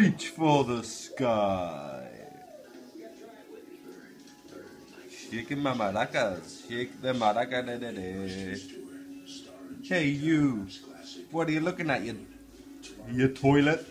Reach for the sky. Shaking my maracas, shake the maraca da da da. Hey you, what are you looking at? You, you toilet?